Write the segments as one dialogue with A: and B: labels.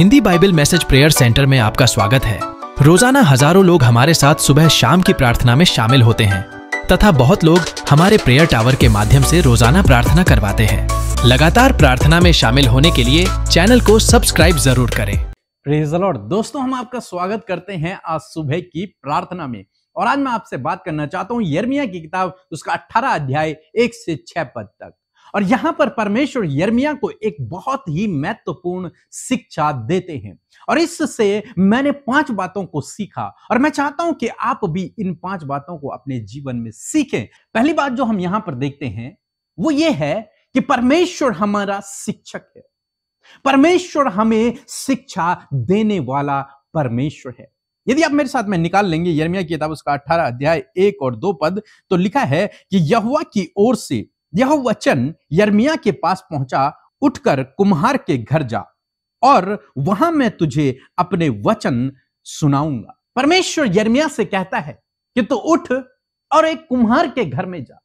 A: Hindi bible message prayer centre में आपका स्वागत है। रोज़ाना हज़ारों लोग हमारे साथ सुबह शाम की प्रार्थना में शामिल होते हैं, तथा बहुत लोग हमारे प्रेयर टावर के माध्यम से रोज़ाना प्रार्थना करवाते हैं। लगातार प्रार्थना में शामिल होने के लिए चैनल को सब्सक्राइब ज़रूर करें।
B: दोस्तों, हम आपका स्वागत करते हैं आज सुबह की प्रार्थना में। और आज मैं आपसे बात करना चाहता हूँ यर्मिया की किताब, उसका 18 अध्याय, एक से छह पद तक। और यहाँ पर परमेश्वर यर्मिया को एक बहुत ही महत्वपूर्ण शिक्षा देते हैं। और इससे मैंने पाँच बातों को सीखा और मैं चाहता हूँ कि आप भी इन पाँच बातों को अपने जीवन में सीखें। पहली बात जो हम यहाँ पर देखते हैं, वो ये है कि परमेश्वर हमारा शिक्षक है। परमेश्वर हमें शिक्षा देने वाला परमेश्वर है। यदि आप मेरे साथ में निकाल लेंगे यर्मिया की किताब उसका अठारह अध्याय एक और दो पद तो लिखा है कि यहुआ की ओर से यह वचन यर्मिया के पास पहुँचा, उठकर कुम्हार के घर जा, और वहाँ मैं तुझे अपने वचन सुनाऊँगा। परमेश्वर यर्मिया से कहता है कि तू उठ और एक कुम्हार के घर में जा,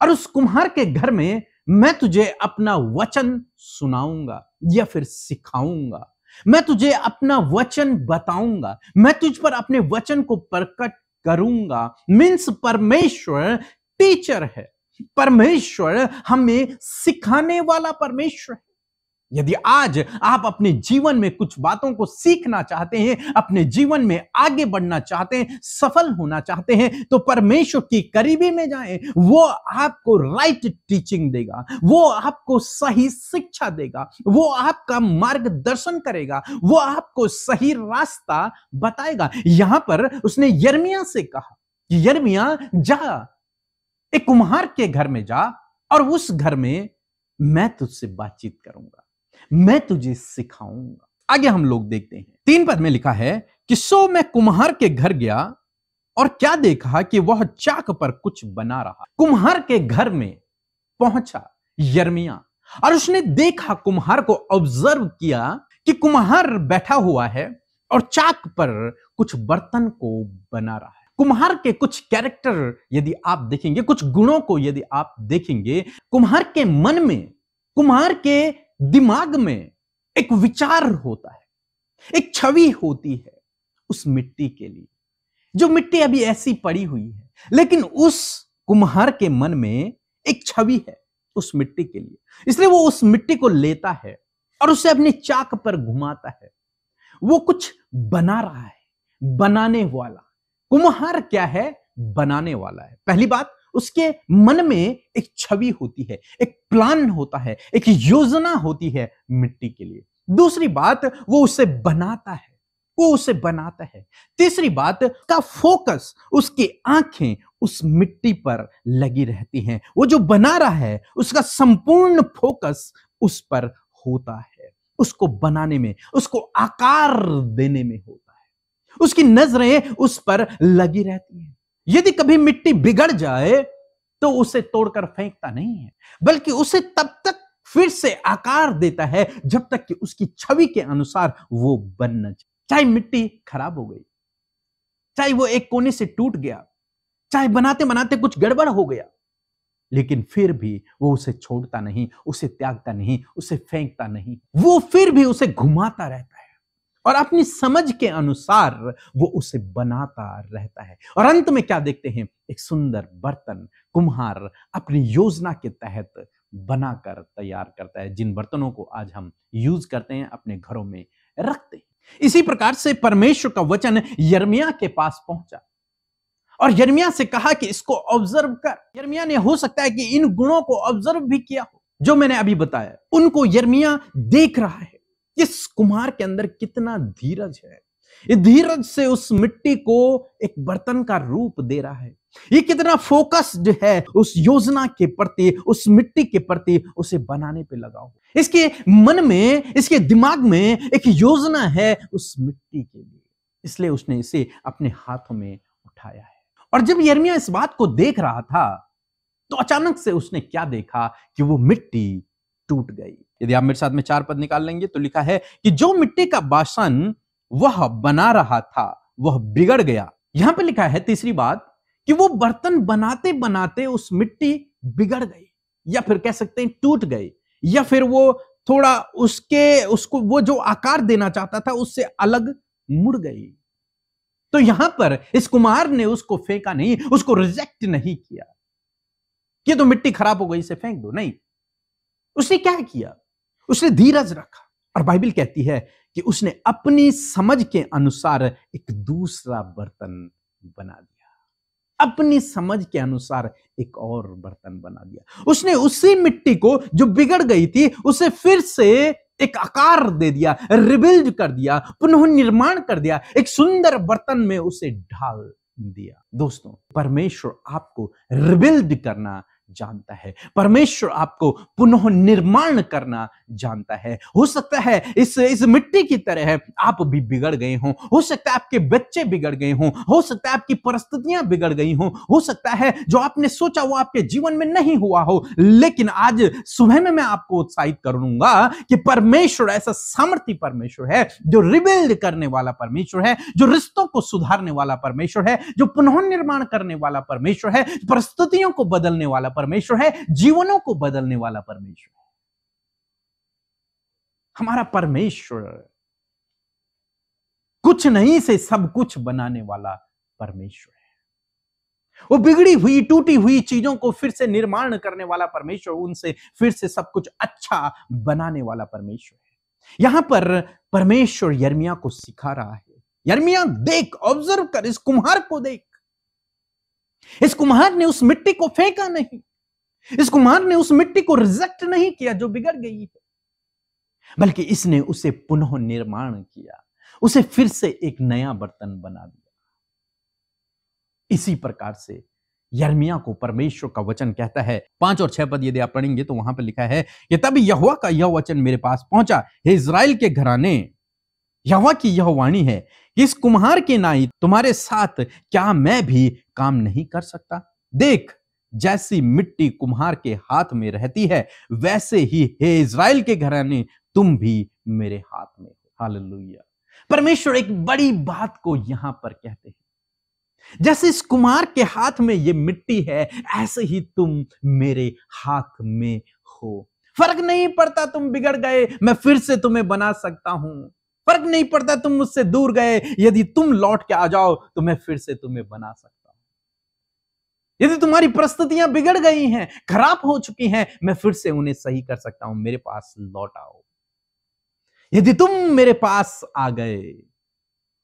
B: और उस कुम्हार के घर में मैं तुझे अपना वचन सुनाऊँगा या फिर सिखाऊँगा। मैं तुझे अपना वचन बताऊँगा। मैं तुझ पर अपने वचन को प्रकट करूँगा। मीन्स परमेश्वर टीचर है। परमेश्वर हमें सिखाने वाला परमेश्वर है। यदि आज आप अपने जीवन में कुछ बातों को सीखना चाहते हैं, अपने जीवन में आगे बढ़ना चाहते हैं, सफल होना चाहते हैं तो परमेश्वर की करीबी में जाएँ। वो आपको राइट टीचिंग देगा। वो आपको सही शिक्षा देगा। वो आपका मार्गदर्शन करेगा। वो आपको सही रास्ता बताएगा। यहाँ पर उसने यर्मिया से कहा कि यर्मिया जा एक कुम्हार के घर में जा और उस घर में मैं तुझसे बातचीत करूँगा, मैं तुझे सिखाऊँगा। आगे हम लोग देखते हैं। तीन पद में लिखा है कि सो मैं कुम्हार के घर गया और क्या देखा कि वह चाक पर कुछ बना रहा। कुम्हार के घर में पहुँचा यर्मिया और उसने देखा कुम्हार को ऑब्ज़र्व किया कि कुम्हार बैठा हुआ है और चाक पर कुछ बर्तन को बना रहा है। कुम्हार के कुछ कैरेक्टर यदि आप देखेंगे, कुछ गुणों को यदि आप देखेंगे, कुम्हार के मन में, कुम्हार के दिमाग में एक विचार होता है, एक छवि होती है उस मिट्टी के लिए। जो मिट्टी अभी ऐसी पड़ी हुई है, लेकिन उस कुम्हार के मन में एक छवि है उस मिट्टी के लिए। इसलिए वो उस मिट्टी को लेता है और उसे अपनी चाक पर घुमाता है। वो कुछ बना रहा है, बनाने वाला। कुम्हार क्या है? बनाने वाला है। पहली बात, उसके मन में एक छवि होती है, एक प्लान होता है, एक योजना होती है मिट्टी के लिए। दूसरी बात, वो उसे बनाता है, वो उसे बनाता है। तीसरी बात, का फोकस उसकी आँखें उस मिट्टी पर लगी रहती हैं। वो जो बना रहा है, उसका संपूर्ण फोकस उस पर होता है। उसको बनाने में, उसको आकार देने में होता उसकी नज़रें उस पर लगी रहती हैं। यदि कभी मिट्टी बिगड़ जाए तो उसे तोड़कर फेंकता नहीं है, बल्कि उसे तब तक फिर से आकार देता है जब तक कि उसकी छवि के अनुसार वो बन न जाए। चाहे मिट्टी खराब हो गई, चाहे वो एक कोने से टूट गया, चाहे बनाते बनाते कुछ गड़बड़ हो गया, लेकिन फिर भी वो उसे छोड़ता नहीं, उसे त्यागता नहीं, उसे फेंकता नहीं। वो फिर भी उसे घुमाता रहता है। और अपनी समझ के अनुसार वो उसे बनाता रहता है। और अंत में क्या देखते हैं? एक सुंदर बर्तन कुम्हार अपनी योजना के तहत बनाकर तैयार करता है। जिन बर्तनों को आज हम यूज़ करते हैं, अपने घरों में रखते हैं। इसी प्रकार से परमेश्वर का वचन यर्मिया के पास पहुँचा। और यर्मिया से कहा कि इसको ऑब्ज़र्व कर। यर्मिया ने, हो सकता है कि इन गुणों को ऑब्ज़र्व भी किया हो, जो मैंने अभी बताया। उनको यर्मिया देख रहा है। इस कुम्हार के अंदर कितना धीरज है? ये धीरज से उस मिट्टी को एक बर्तन का रूप दे रहा है। ये कितना फोकस्ड है उस योजना के प्रति, उस मिट्टी के प्रति उसे बनाने पे लगा इसके मन में, इसके दिमाग में एक योजना है उस मिट्टी के लिए। इसलिए उसने इसे अपने हाथों में उठाया है। और जब यर्मिया इस बात को देख रहा था तो अचानक से उसने क्या देखा कि वो मिट्टी टूट गई। यदि आप मेरे साथ में चार पद निकाल लेंगे तो लिखा है कि जो मिट्टी का बासन वह बना रहा था, वह बिगड़ गया। यहाँ पे लिखा है तीसरी बात कि वो बर्तन बनाते बनाते उस मिट्टी बिगड़ गई, या फिर कह सकते हैं टूट गई, या फिर वो थोड़ा उसके, उसको, वो जो आकार देना चाहता था उससे अलग मुड़ गई। तो यहाँ पर इस कुमार ने उसको फेंका नहीं, उसको रिजेक्ट नहीं किया। कि तो मिट्टी खराब हो गई, इसे फेंक दो। नहीं। उसने क्या किया? उसने धीरज रखा। और बाइबल कहती है कि उसने अपनी समझ के अनुसार एक दूसरा बर्तन बना दिया। अपनी समझ के अनुसार एक और बर्तन बना दिया। उसने उसी मिट्टी को जो बिगड़ गई थी, उसे फिर से एक आकार दे दिया रिबिल्ड कर दिया पुनः निर्माण कर दिया, एक सुंदर बर्तन में उसे ढाल दिया। दोस्तों, परमेश्वर आपको रिबिल्ड करना जानता है। परमेश्वर आपको पुनः निर्माण करना जानता है। हो सकता है इस इस मिट्टी की तरह आप भी बिगड़ गए हों। हो सकता है आपके बच्चे बिगड़ गए हों। हो सकता है आपकी परिस्थितियाँ बिगड़ गई हों। हो सकता है जो आपने सोचा वो आपके जीवन में नहीं हुआ हो। लेकिन आज सुबह में मैं आपको उत्साहित करूँगा कि परमेश्वर ऐसा सामर्थ्य परमेश्वर है, जो रिबिल्ड करने वाला परमेश्वर है, जो रिश्तों को सुधारने वाला परमेश्वर है, जो पुनः निर्माण करने वाला परमेश्वर है, परिस्थितियों को बदलने वाला परमेश्वर है, जीवनों को बदलने वाला परमेश्वर है। हमारा परमेश्वर कुछ नहीं से सब कुछ बनाने वाला परमेश्वर है। वो बिगड़ी हुई, टूटी हुई चीज़ों को फिर से निर्माण करने वाला परमेश्वर, उनसे फिर से सब कुछ अच्छा बनाने वाला परमेश्वर है। यहाँ पर परमेश्वर यर्मिया को सिखा रहा है। यर्मिया, देख, ऑब्ज़र्व कर, इस कुम्हार को देख। इस कुम्हार ने उस मिट्टी को फेंका नहीं। इस कुमार ने उस मिट्टी को रिजेक्ट नहीं किया जो बिगड़ गई है बल्कि इसने उसे पुनः निर्माण किया, उसे फिर से एक नया बर्तन बना दिया। इसी प्रकार से यर्मिया को परमेश्वर का वचन कहता है। पाँच और छह पद यदि आप पढ़ेंगे तो वहाँ पर लिखा है कि तब यहुआ का यह वचन मेरे पास पहुँचा, हे इसराइल के घराने यहुआ की यह वाणी है कि इस कुम्हार के नाई तुम्हारे साथ क्या मैं भी काम नहीं कर सकता? देख जैसी मिट्टी कुम्हार के हाथ में रहती है, वैसे ही हे इज़राइल के घराने, तुम भी मेरे हाथ में हो। हालेलुया। परमेश्वर एक बड़ी बात को यहाँ पर कहते हैं। जैसे इस कुमार के हाथ में ये मिट्टी है, ऐसे ही तुम मेरे हाथ में हो। फ़र्क नहीं पड़ता तुम बिगड़ गए, मैं फिर से तुम्हें बना सकता हूँ। फ़र्क नहीं पड़ता तुम मुझसे दूर गए, यदि तुम लौट के आ जाओ तो मैं फिर से तुम्हें बना सकता यदि तुम्हारी परिस्थितियाँ बिगड़ गई हैं, खराब हो चुकी हैं, मैं फिर से उन्हें सही कर सकता हूँ। मेरे पास लौट आओ। यदि तुम मेरे पास आ गए,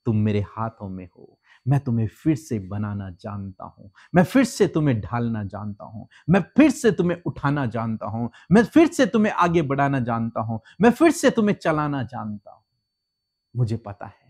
B: तुम मेरे हाथों में हो। मैं तुम्हें फिर से बनाना जानता हूँ। मैं फिर से तुम्हें ढालना जानता हूँ। मैं फिर से तुम्हें उठाना जानता हूँ। मैं फिर से तुम्हें आगे बढ़ाना जानता हूँ। मैं फिर से तुम्हें चलाना जानता हूँ। मुझे पता है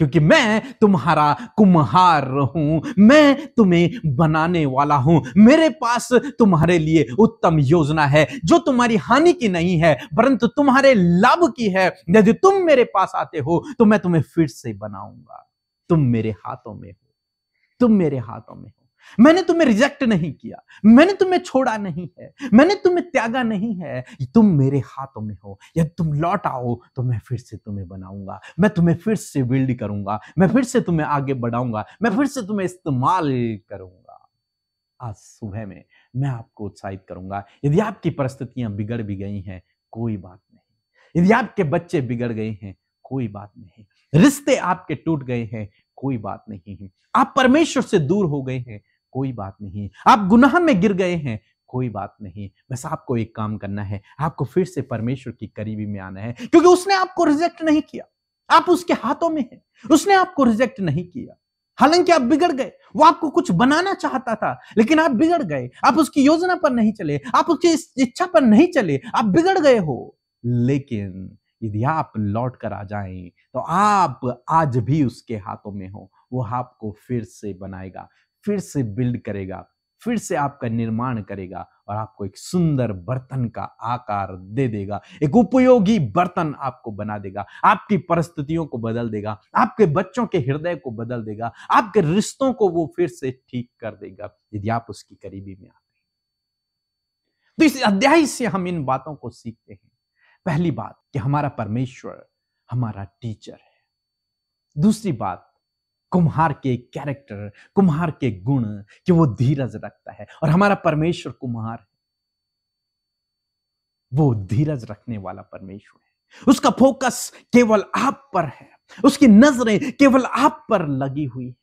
B: क्योंकि मैं तुम्हारा कुम्हार हूँ, मैं तुम्हें बनाने वाला हूँ। मेरे पास तुम्हारे लिए उत्तम योजना है, जो तुम्हारी हानि की नहीं है, परंतु तुम्हारे लाभ की है। यदि तुम मेरे पास आते हो तो मैं तुम्हें फिर से बनाऊँगा। तुम मेरे हाथों में हो। तुम मेरे हाथों में हो। मैंने तुम्हें रिजेक्ट नहीं किया, मैंने तुम्हें छोड़ा नहीं है, मैंने तुम्हें त्यागा नहीं है। तुम मेरे हाथों में हो, या तुम लौट आओ तो मैं फिर से तुम्हें बनाऊँगा, मैं तुम्हें फिर से बिल्ड करूँगा, मैं फिर से तुम्हें आगे बढ़ाऊँगा, मैं फिर से तुम्हें इस्तेमाल करूँगा। आज सुबह में मैं आपको उत्साहित करूँगा, यदि आपकी परिस्थितियाँ बिगड़ भी गई हैं, कोई बात नहीं। यदि आपके बच्चे बिगड़ गए हैं, कोई बात नहीं। रिश्ते आपके टूट गए हैं, कोई बात नहीं। है आप परमेश्वर से दूर हो गए हैं कोई बात नहीं। आप गुनाह में गिर गए हैं, कोई बात नहीं। बस आपको एक काम करना है, आपको फिर से परमेश्वर की करीबी में आना है, क्योंकि उसने आपको रिजेक्ट नहीं किया। आप उसके हाथों में हैं, उसने आपको रिजेक्ट नहीं किया। हालाँकि आप बिगड़ गए, वो आपको कुछ बनाना चाहता था, लेकिन आप बिगड़ गए। आप उसकी योजना पर नहीं चले, आप उसकी इच्छा पर नहीं चले, आप बिगड़ गए हो। लेकिन यदि आप लौट कर आ जाएँ तो आप आज भी उसके हाथों में हो, वो आपको फिर से बनाएगा। फिर से बिल्ड करेगा, फिर से आपका निर्माण करेगा और आपको एक सुंदर बर्तन का आकार दे देगा। एक उपयोगी बर्तन आपको बना देगा, आपकी परिस्थितियों को बदल देगा, आपके बच्चों के हृदय को बदल देगा, आपके रिश्तों को वो फिर से ठीक कर देगा, यदि आप उसकी करीबी में आते हैं। तो इस अध्याय से हम इन बातों को सीखते हैं। पहली बात कि हमारा परमेश्वर हमारा टीचर है। दूसरी बात कुम्हार के कैरेक्टर कुम्हार के गुण कि वो धीरज रखता है। और हमारा परमेश्वर कुम्हार है। वो धीरज रखने वाला परमेश्वर है। उसका फोकस केवल आप पर है। उसकी नज़रें केवल आप पर लगी हुई है।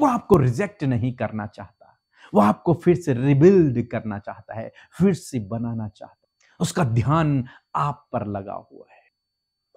B: वो आपको रिजेक्ट नहीं करना चाहता। वो आपको फिर से रिबिल्ड करना चाहता है, फिर से बनाना चाहता है। उसका ध्यान आप पर लगा हुआ है।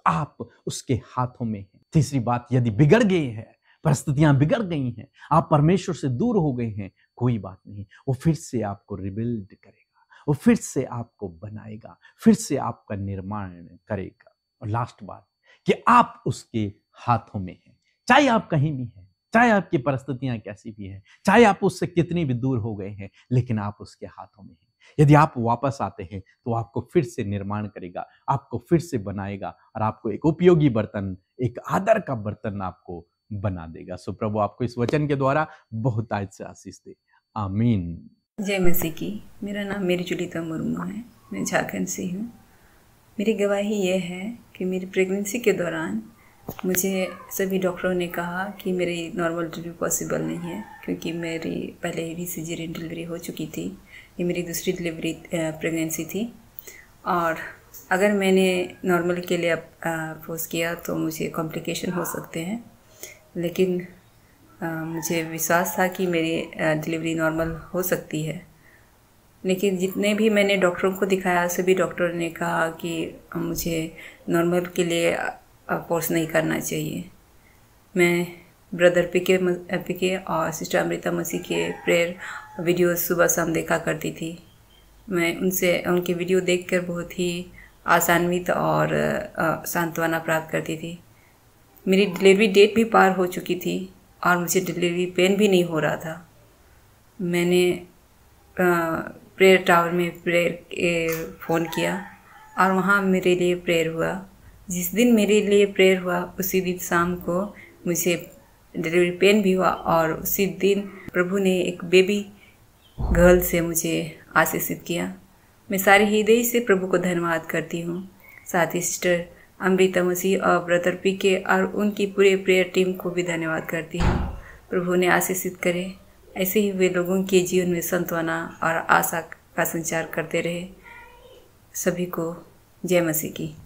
B: आप उसके हाथों में हैं। तीसरी बात, यदि बिगड़ गए हैं परिस्थितियाँ बिगड़ गई हैं, आप परमेश्वर से दूर हो गए हैं, कोई बात नहीं। वो फिर से आपको रिबिल्ड करेगा, वो फिर से आपको बनाएगा, फिर से आपका निर्माण करेगा। और लास्ट बात, कि आप उसके हाथों में हैं। चाहे आप कहीं भी हैं, चाहे आपकी परिस्थितियाँ कैसी भी हैं, चाहे आप उससे कितनी भी दूर हो गए हैं, लेकिन आप उसके हाथों में हैं। यदि आप वापस आते हैं तो आपको फिर से निर्माण करेगा, आपको फिर से बनाएगा, और आपको एक उपयोगी बर्तन, एक आदर का बर्तन आपको बना देगा। सो प्रभु आपको इस वचन के द्वारा बहुत आज से आशीष दे। आमीन।
C: जय मसीह की। मेरा नाम, मेरी जुलिता मुर्मू है। मैं झारखंड से हूँ। मेरी गवाही यह है कि मेरी प्रेगनेंसी के दौरान मुझे सभी डॉक्टरों ने कहा कि मेरी नॉर्मल डिलीवरी पॉसिबल नहीं है, क्योंकि मेरी पहले ही सीजरियन डिलीवरी हो चुकी थी। ये मेरी दूसरी डिलीवरी प्रेगनेंसी थी। और अगर मैंने नॉर्मल के लिए अपोज किया तो मुझे कॉम्प्लिकेशन हो सकते हैं। लेकिन आ, मुझे विश्वास था कि मेरी डिलीवरी नॉर्मल हो सकती है। लेकिन जितने भी मैंने डॉक्टरों को दिखाया सभी डॉक्टर ने कहा कि मुझे नॉर्मल के लिए अपोज नहीं करना चाहिए। मैं ब्रदर पी के पी के और सिस्टर अमृता मसीह के प्रेयर वीडियोस सुबह शाम देखा करती थी। मैं उनसे उनके वीडियो देखकर बहुत ही आसान्वित और सांत्वना प्राप्त करती थी। मेरी डिलीवरी डेट भी पार हो चुकी थी और मुझे डिलीवरी पेन भी नहीं हो रहा था। मैंने प्रेयर टावर में प्रेयर फ़ोन किया और वहाँ मेरे लिए प्रेयर हुआ। जिस दिन मेरे लिए प्रेयर हुआ, उसी दिन शाम को मुझे डिलीवरी पेन भी हुआ और उसी दिन प्रभु ने एक बेबी गर्ल से मुझे आशीषित किया। मैं सारे हृदय से प्रभु को धन्यवाद करती हूँ। साथ ही सिस्टर अमृता मसीह और ब्रदर पी के और उनकी पूरे प्रेयर टीम को भी धन्यवाद करती हूँ। प्रभु ने आशीषित करे। ऐसे ही वे लोगों के जीवन में संतवना और आशा का संचार करते रहे। सभी को जय मसीह की।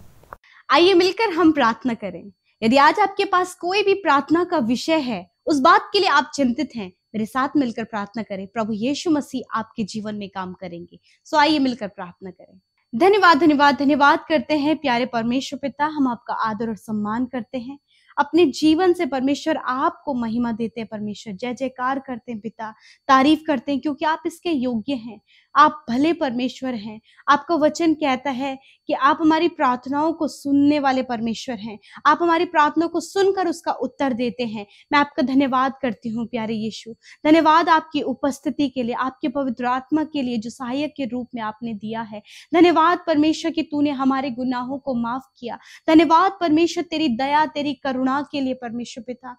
D: आइए मिलकर हम प्रार्थना करें। यदि आज आपके पास कोई भी प्रार्थना का विषय है, उस बात के लिए आप चिंतित हैं, मेरे साथ मिलकर प्रार्थना करें। प्रभु यीशु मसीह आपके जीवन में काम करेंगे। सो आइए मिलकर प्रार्थना करें। धन्यवाद धन्यवाद धन्यवाद करते हैं प्यारे परमेश्वर पिता। हम आपका आदर और सम्मान करते हैं। अपने जीवन से परमेश्वर आपको महिमा देते हैं, परमेश्वर। जय जयकार करते हैं पिता, तारीफ़ करते हैं क्योंकि आप इसके योग्य हैं। आप भले परमेश्वर हैं। आपका वचन कहता है कि आप हमारी प्रार्थनाओं को सुनने वाले परमेश्वर हैं। आप हमारी प्रार्थनाओं को सुनकर उसका उत्तर देते हैं। मैं आपका धन्यवाद करती हूँ प्यारे यीशु। धन्यवाद आपकी उपस्थिति के लिए, आपके पवित्र आत्मा के लिए जो सहायक के रूप में आपने दिया है। धन्यवाद परमेश्वर कि तूने हमारे गुनाहों को माफ़ किया। धन्यवाद परमेश्वर, तेरी दया, तेरी करुणा के लिए परमेश्वर पिता।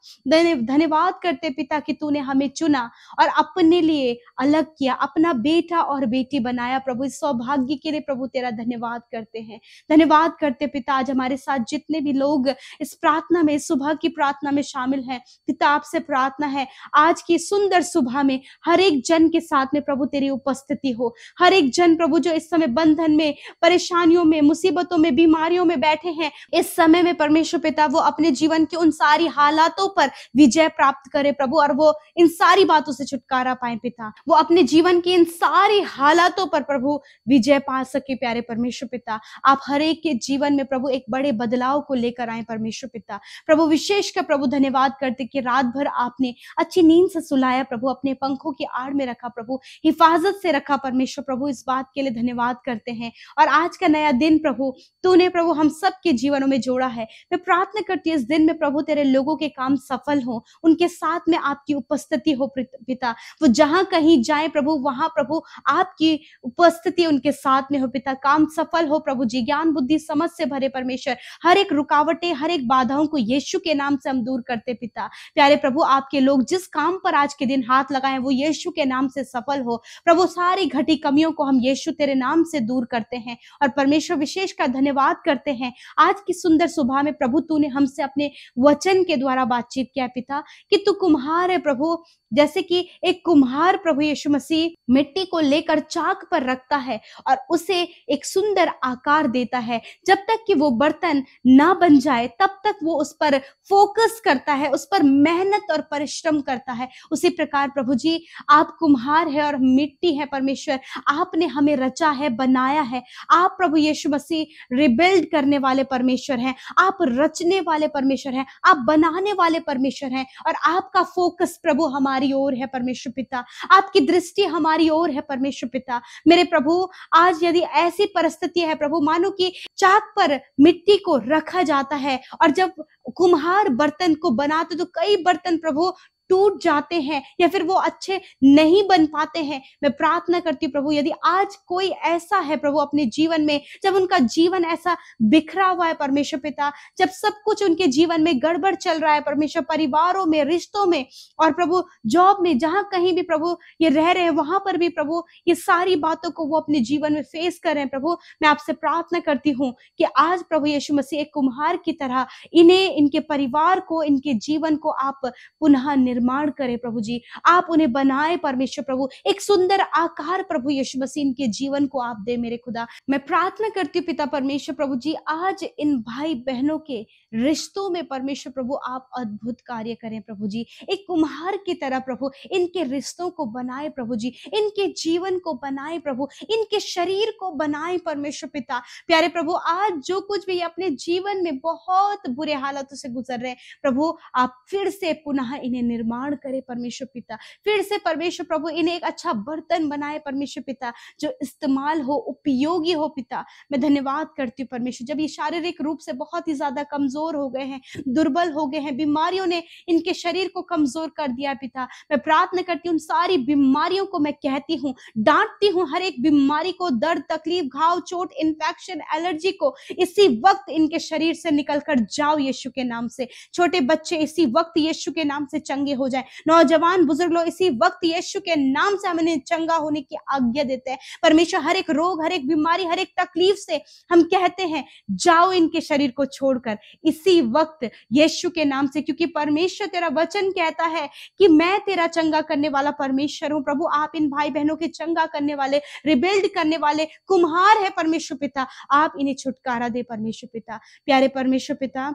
D: धन्यवाद करते पिता कि तूने हमें चुना और अपने लिए अलग किया, अपना बेटा और बेटी बनाया। प्रभु, इस सौभाग्य के लिए प्रभु तेरा धन्यवाद करते हैं। धन्यवाद करते पिता, आज हमारे साथ जितने भी लोग इस प्रार्थना में सुबह की प्रार्थना में शामिल हैं, पिता आपसे प्रार्थना है, आज की सुंदर सुबह में हर एक जन के साथ में प्रभु तेरी उपस्थिति हो। हर एक जन प्रभु जो इस समय बंधन में, परेशानियों में, मुसीबतों में, बीमारियों में बैठे हैं, इस समय में परमेश्वर पिता वो अपने जीवन के उन सारी हालातों पर विजय प्राप्त करे प्रभु, और वो इन सारी बातों से छुटकारा पाए पिता। वो अपने जीवन के इन सारी हालातों पर प्रभु विजय पा सके, प्यारे परमेश्वर पिता। आप हर एक के जीवन में प्रभु एक बड़े बदलाव को लेकर आए परमेश्वर पिता। प्रभु, विशेष कर प्रभु, धन्यवाद करते कि रात भर आपने अच्छी नींद से सुलाया प्रभु, अपने पंखों की आड़ में रखा प्रभु, हिफाजत से रखा परमेश्वर प्रभु, इस बात के लिए धन्यवाद करते हैं। और आज का नया दिन प्रभु, तूने प्रभु हम सबके जीवनों में जोड़ा है। मैं प्रार्थना करती हूँ इस दिन में प्रभु तेरे लोगों के काम सफल हो, उनके साथ में आपकी उपस्थिति हो पिता। वो जहाँ कहीं जाए प्रभु, वहाँ प्रभु आपकी उपस्थिति उनके साथ में हो पिता। काम सफल हो प्रभु जी। ज्ञान, बुद्धि, समझ से भरे परमेश्वर। हर एक रुकावटें, हर एक बाधाओं को यीशु के नाम से हम दूर करते पिता। प्यारे प्रभु, आपके लोग जिस काम पर आज के दिन हाथ लगाए, वो यीशु के नाम से सफल हो। प्रभु, सारी घटी कमियों को हम यीशु तेरे नाम से दूर करते हैं और परमेश्वर विशेष का धन्यवाद करते हैं। आज की सुंदर सुबह में प्रभु, तूने हमसे अपने वचन के द्वारा बातचीत किया पिता, कि तू कुम्हार है प्रभु। जैसे कि एक कुम्हार प्रभु यीशु मसीह मिट्टी को लेकर चाक पर रखता है और उसे एक सुंदर आकार देता है। जब तक कि वो बर्तन ना बन जाए, तब तक वो उस पर फोकस करता है, उस पर मेहनत और परिश्रम करता है। उसी प्रकार प्रभु जी, आप कुम्हार है और मिट्टी है परमेश्वर। आपने हमें रचा है, बनाया है। आप प्रभु यीशु मसीह रिबिल्ड करने वाले परमेश्वर हैं। आप रचने वाले परमेश्वर हैं, आप बनाने वाले परमेश्वर हैं और आपका फोकस प्रभु हमारी ओर है परमेश्वर पिता। आपकी दृष्टि हमारी ओर है परमेश्वर पिता। मेरे प्रभु, आज यदि ऐसी परिस्थिति है प्रभु, मानो कि चाक पर मिट्टी को रखा जाता है और जब कुम्हार बर्तन को बनाते तो कई बर्तन प्रभु टूट जाते हैं या फिर वो अच्छे नहीं बन पाते हैं। मैं प्रार्थना करती हूँ प्रभु, यदि आज कोई ऐसा है प्रभु अपने जीवन में, जब उनका जीवन ऐसा बिखरा हुआ है परमेश्वर पिता, जब सब कुछ उनके जीवन में गड़बड़ चल रहा है परमेश्वर, परिवारों में, रिश्तों में और प्रभु, जॉब में, जहाँ कहीं भी प्रभु ये रह रहे हैं, वहाँ पर भी प्रभु ये सारी बातों को वो अपने जीवन में फेस कर रहे हैं प्रभु। मैं आपसे प्रार्थना करती हूँ कि आज प्रभु यीशु मसीह एक कुम्हार की तरह इन्हें, इनके परिवार को, इनके जीवन को आप पुनः निर्माण करे प्रभु जी। आप उन्हें बनाए, परमेश्वर प्रभु। एक सुंदर आकार प्रभु यीशु मसीह, इनके जीवन को आप दे मेरे खुदा। मैं प्रार्थना करती हूँ, पिता परमेश्वर प्रभु जी, आज इन भाई बहनों के रिश्तों में परमेश्वर प्रभु, आप अद्भुत कार्य करें प्रभु जी। एक कुम्हार की तरह प्रभु, इनके रिश्तों को बनाए प्रभु जी। इनके जीवन को बनाए प्रभु। इनके शरीर को बनाए परमेश्वर पिता। प्यारे प्रभु, आज जो कुछ भी अपने जीवन में बहुत बुरे हालातों से गुजर रहे प्रभु, आप फिर से पुनः इन्हें निर्माण करे परमेश्वर पिता। फिर से परमेश्वर प्रभु इन्हें एक अच्छा बर्तन बनाए परमेश्वर पिता, जो इस्तेमाल हो, उपयोगी हो पिता। मैं धन्यवाद करती हूँ परमेश्वर। जब ये शारीरिक रूप से बहुत ही ज़्यादा कमज़ोर हो गए हैं, दुर्बल हो गए हैं, बीमारियों ने इनके शरीर को कमज़ोर कर दिया पिता। मैं प्रार्थना करती हूँ सारी बीमारियों को मैं कहती हूँ, डांटती हूँ हर एक बीमारी को, दर्द, तकलीफ़, घाव, चोट इन्फेक्शन एलर्जी को, इसी वक्त इनके शरीर से निकल कर जाओ यीशु के नाम से। छोटे बच्चे, इसी वक्त यीशु के नाम से चंगे हो जाए। नौजवान बुज़ुर्ग लोग इसी वक्त यीशु के नाम से हमें चंगा होने की आज्ञा देते हैं। परमेश्वर हर एक रोग, हर एक बीमारी, हर एक तकलीफ़ से हम कहते हैं, जाओ इनके शरीर को छोड़कर। इसी वक्त यीशु के नाम से, क्योंकि परमेश्वर तेरा वचन कहता है कि मैं तेरा चंगा करने वाला परमेश्वर हूँ। प्रभु, आप इन भाई बहनों के चंगा करने वाले, रिबिल्ड करने वाले कुम्हार है परमेश्वर पिता। आप इन्हें छुटकारा दे परमेश्वर पिता। प्यारे परमेश्वर पिता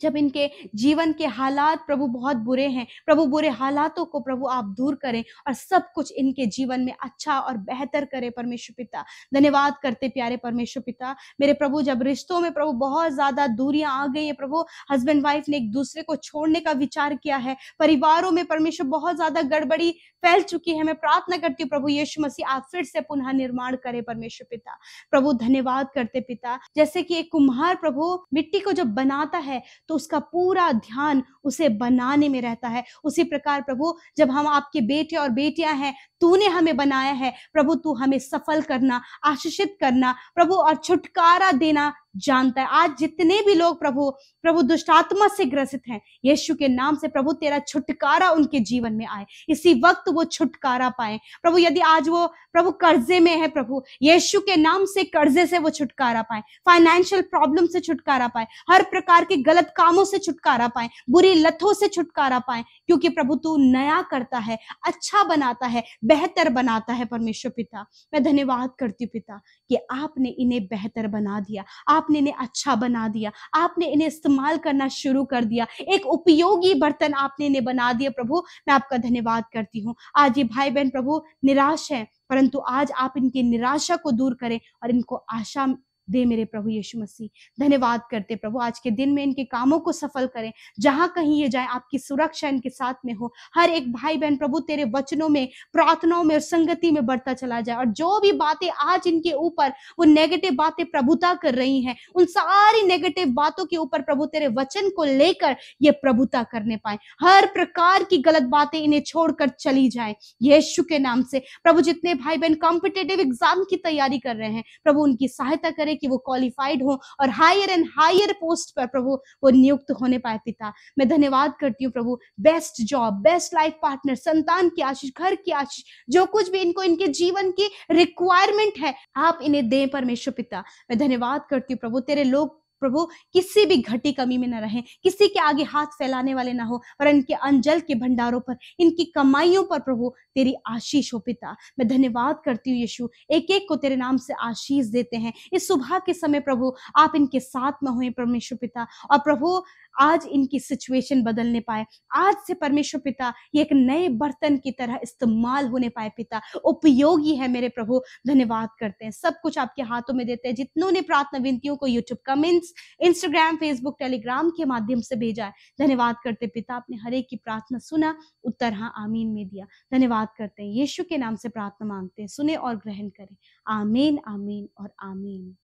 D: जब इनके जीवन के हालात प्रभु बहुत बुरे हैं, प्रभु बुरे हालातों को प्रभु आप दूर करें और सब कुछ इनके जीवन में अच्छा और बेहतर करें परमेश्वर पिता। धन्यवाद करते प्यारे परमेश्वर पिता। मेरे प्रभु, जब रिश्तों में प्रभु बहुत ज़्यादा दूरियाँ आ गई है, प्रभु हस्बैंड वाइफ ने एक दूसरे को छोड़ने का विचार किया है, परिवारों में परमेश्वर बहुत ज़्यादा गड़बड़ी फैल चुकी है, मैं प्रार्थना करती हूँ प्रभु यीशु मसीह आप फिर से पुनः निर्माण करें परमेश्वर पिता। प्रभु, धन्यवाद करते पिता। जैसे कि एक कुम्हार प्रभु मिट्टी को जब बनाता है तो उसका पूरा ध्यान उसे बनाने में रहता है। उसी प्रकार प्रभु, जब हम आपके बेटे और बेटियाँ हैं, तूने हमें बनाया है। प्रभु, तू हमें सफल करना, आशीषित करना, प्रभु, और छुटकारा देना जानता है। आज जितने भी लोग प्रभु प्रभु दुष्टात्मा से ग्रसित हैं, यीशु के नाम से प्रभु तेरा छुटकारा उनके जीवन में आए। इसी वक्त वो छुटकारा पाए। प्रभु, यदि आज वो, प्रभु कर्जे में है प्रभु, यीशु के नाम से कर्जे से वो छुटकारा पाए फाइनेंशियल प्रॉब्लम से छुटकारा पाए, हर प्रकार के गलत कामों से छुटकारा पाए, बुरी लथों से छुटकारा पाए, क्योंकि प्रभु तू नया करता है अच्छा बनाता है, बेहतर बनाता है परमेश्वर पिता। मैं धन्यवाद करती हूँ पिता, कि आपने इन्हें बेहतर बना दिया। आपने इन्हें अच्छा बना दिया, आपने इन्हें इस्तेमाल करना शुरू कर दिया, एक उपयोगी बर्तन आपने इन्हें बना दिया। प्रभु, मैं आपका धन्यवाद करती हूँ। आज ये भाई बहन प्रभु निराश है, परंतु आज आप इनकी निराशा को दूर करें और इनको आशा दे मेरे प्रभु यीशु मसीह। धन्यवाद करते प्रभु, आज के दिन में इनके कामों को सफल करें। जहाँ कहीं ये जाए, आपकी सुरक्षा इनके साथ में हो। हर एक भाई बहन प्रभु, तेरे वचनों में, प्रार्थनाओं में और संगति में बढ़ता चला जाए। और जो भी बातें आज इनके ऊपर, वो नेगेटिव बातें प्रभुता कर रही हैं, उन सारी नेगेटिव बातों के ऊपर प्रभु, तेरे वचन को लेकर ये प्रभुता करने पाए। हर प्रकार की गलत बातें इन्हें छोड़कर चली जाए, यीशु के नाम से। प्रभु, जितने भाई बहन कॉम्पिटेटिव एग्ज़ाम की तैयारी कर रहे हैं, प्रभु, उनकी सहायता करें कि वो क्वालिफाइड हो और हायर एंड हायर पोस्ट पर प्रभु, वो नियुक्त होने पाए पिता। मैं धन्यवाद करती हूँ प्रभु। Best job best life partner संतान की आशीष, घर की आशीष, जो कुछ भी इनको, इनके जीवन की रिक्वायरमेंट है, आप इन्हें दें परमेश्वर पिता। मैं धन्यवाद करती हूँ प्रभु। तेरे लोग प्रभु, किसी भी घटी कमी में न रहे, किसी के आगे हाथ फैलाने वाले ना हो, पर इनके अंजल के भंडारों पर, इनकी कमाइयों पर प्रभु तेरी आशीष हो पिता। मैं धन्यवाद करती हूँ यीशु एक एक को तेरे नाम से आशीष देते हैं। इस सुबह के समय प्रभु, आप इनके साथ में हुए परमेश्वर पिता, और प्रभु आज इनकी सिचुएशन बदलने पाए। आज से परमेश्वर पिता ये एक नए बर्तन की तरह इस्तेमाल होने पाए पिता। उपयोगी है मेरे प्रभु, धन्यवाद करते हैं। सब कुछ आपके हाथों में देते हैं। जितनों ने प्रार्थना विनतियों को YouTube comments Instagram Facebook Telegram के माध्यम से भेजा है, धन्यवाद करते पिता, आपने हर एक की प्रार्थना सुना, उत्तर हाँ आमीन में दिया। धन्यवाद करते हैं। यीशु के नाम से प्रार्थना मांगते हैं। सुने और ग्रहण करें। आमीन आमीन और आमीन।